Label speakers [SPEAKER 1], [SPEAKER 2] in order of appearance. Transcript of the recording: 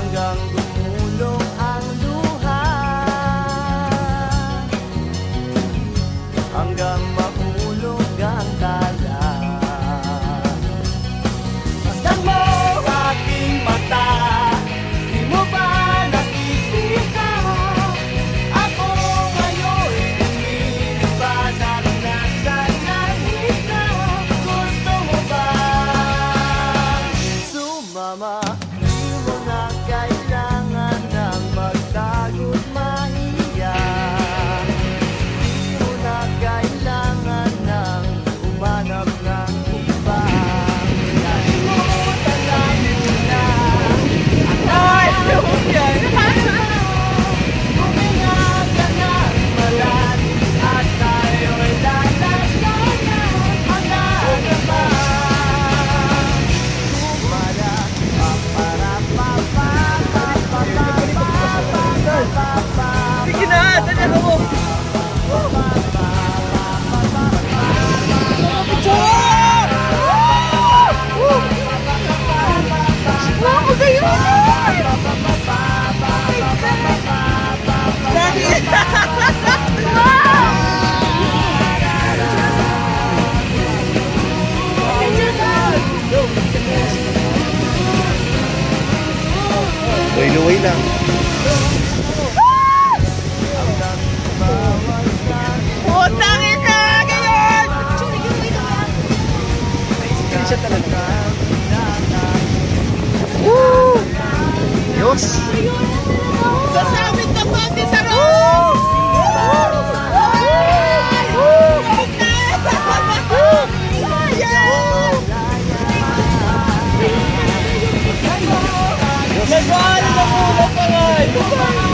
[SPEAKER 1] hanggang Hinuwi na.
[SPEAKER 2] Putang.
[SPEAKER 3] Woo! Diyos!
[SPEAKER 2] Ayun! Ayun! ơi.